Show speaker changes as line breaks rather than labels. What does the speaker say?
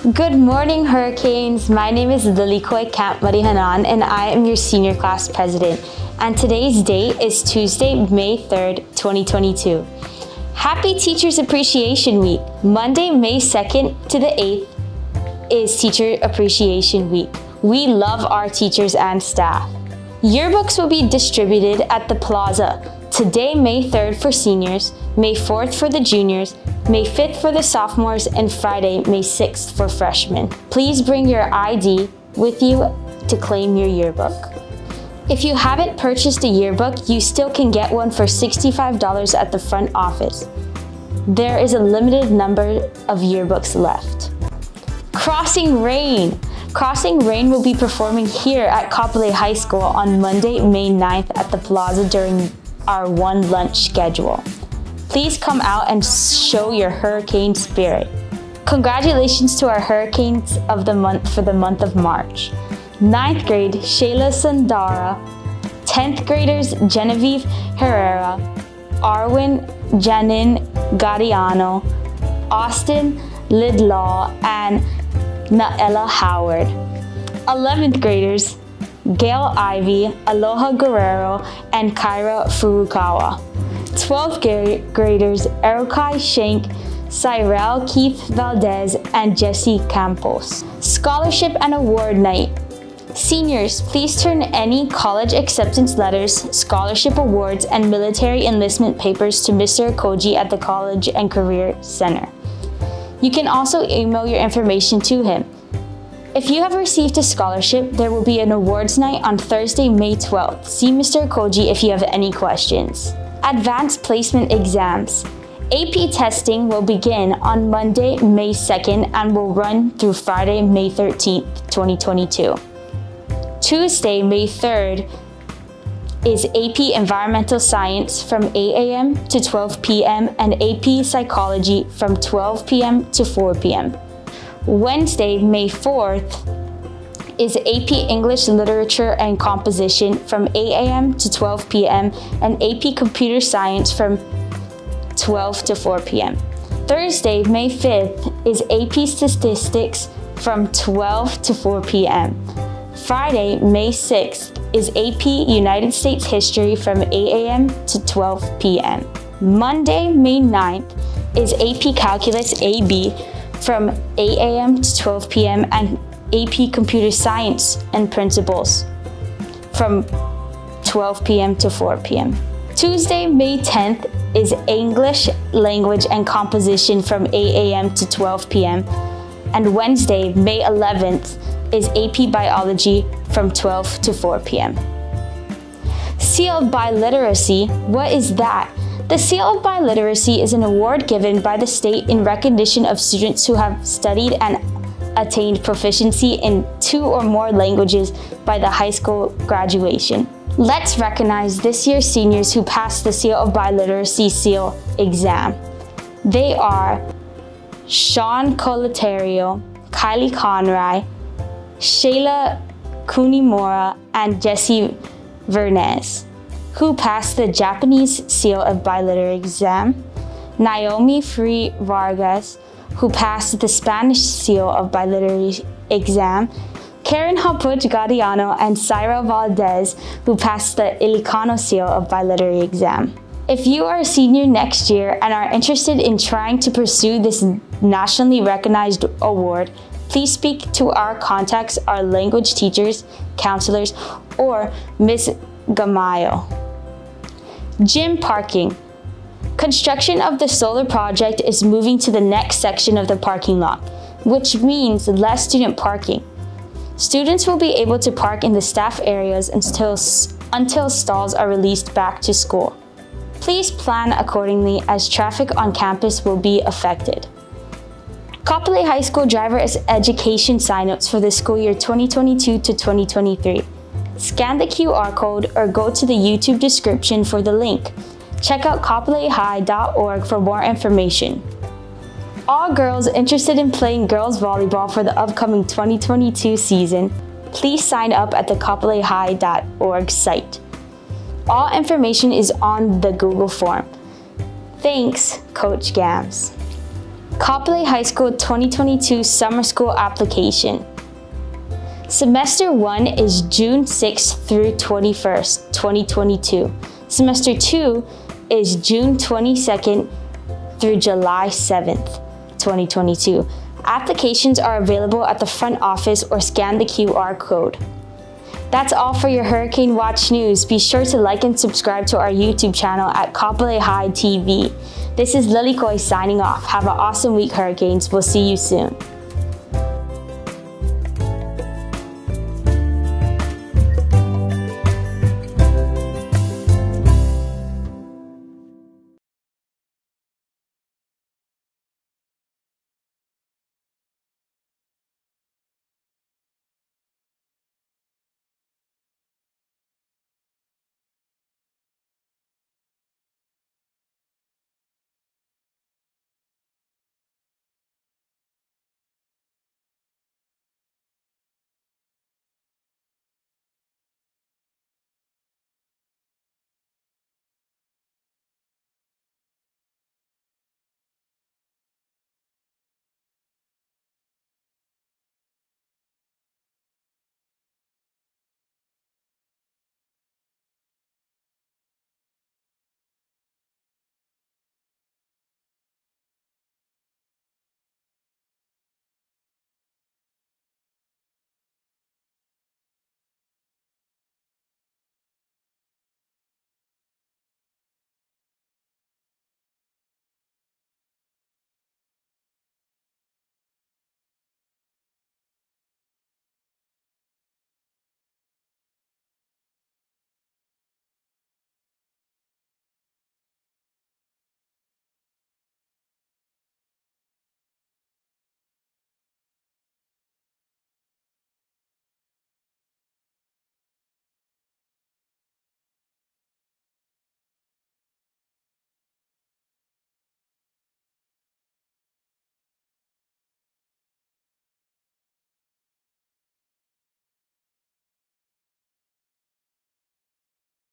Good morning, Hurricanes. My name is Lilikoi Camp Marihanan, and I am your senior class president. And today's date is Tuesday, May 3rd, 2022. Happy Teachers Appreciation Week. Monday, May 2nd to the 8th is Teacher Appreciation Week. We love our teachers and staff. Yearbooks will be distributed at the plaza today, May 3rd for seniors, May 4th for the juniors, May 5th for the sophomores, and Friday, May 6th for freshmen. Please bring your ID with you to claim your yearbook. If you haven't purchased a yearbook, you still can get one for $65 at the front office. There is a limited number of yearbooks left. Crossing Rain. Crossing Rain will be performing here at Kapolei High School on Monday, May 9th at the Plaza during our one lunch schedule. Please come out and show your hurricane spirit. Congratulations to our Hurricanes of the Month for the month of March. 9th grade, Shayla Sandara. 10th graders, Genevieve Herrera, Arwin Janin Gadiano, Austin Lidlaw, and Naella Howard. 11th graders, Gail Ivy, Aloha Guerrero, and Kyra Furukawa. 12th graders, Erokai Shank, Cyrell Keith Valdez, and Jesse Campos. Scholarship and Award Night. Seniors, please turn any college acceptance letters, scholarship awards, and military enlistment papers to Mr. Koji at the College and Career Center. You can also email your information to him. If you have received a scholarship, there will be an awards night on Thursday, May 12th. See Mr. Koji if you have any questions. Advanced Placement Exams. AP testing will begin on Monday, May 2nd and will run through Friday, May 13th, 2022. Tuesday, May 3rd is AP Environmental Science from 8 a.m. to 12 p.m. and AP Psychology from 12 p.m. to 4 p.m. Wednesday, May 4th is AP English Literature and Composition from 8 a.m. to 12 p.m. and AP Computer Science from 12 to 4 p.m. Thursday, May 5th is AP Statistics from 12 to 4 p.m. Friday, May 6th is AP United States History from 8 a.m. to 12 p.m. Monday, May 9th is AP Calculus AB from 8 a.m. to 12 p.m. and AP Computer Science and Principles from 12 p.m. to 4 p.m. Tuesday, May 10th is English Language and Composition from 8 a.m. to 12 p.m. And Wednesday, May 11th is AP Biology from 12 to 4 p.m. Seal of Biliteracy, what is that? The Seal of Biliteracy is an award given by the state in recognition of students who have studied and attained proficiency in two or more languages by the high school graduation. Let's recognize this year's seniors who passed the Seal of Biliteracy Seal exam. They are Sean Colaterio, Kylie Conry, Shayla Kunimura, and Jesse Vernez, who passed the Japanese Seal of Biliterary exam, Naomi Free Vargas, who passed the Spanish Seal of Biliterary exam, Karen Hapuch Gadiano, and Syra Valdez, who passed the Ilocano Seal of Biliterary exam. If you are a senior next year and are interested in trying to pursue this nationally recognized award, please speak to our contacts, our language teachers, counselors, or Ms. Gamayo. Gym parking. Construction of the solar project is moving to the next section of the parking lot, which means less student parking. Students will be able to park in the staff areas until, until stalls are released back to school. Please plan accordingly as traffic on campus will be affected. Kapolei High School driver education signups for the school year 2022 to 2023. Scan the QR code or go to the YouTube description for the link. Check out kapoleihigh.org for more information. All girls interested in playing girls volleyball for the upcoming 2022 season, please sign up at the kapoleihigh.org site. All information is on the Google form. Thanks, Coach Gams. Kapolei High School 2022 Summer School Application. Semester 1 is June 6th through 21st, 2022. Semester 2 is June 22nd through July 7th, 2022. Applications are available at the front office or scan the QR code. That's all for your Hurricane Watch news. Be sure to like and subscribe to our YouTube channel at Kapolei High TV. This is Lilikoi signing off. Have an awesome week, Hurricanes. We'll see you soon.